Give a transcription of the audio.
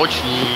Motim.